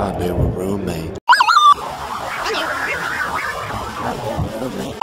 God, we were roommates. Roommate.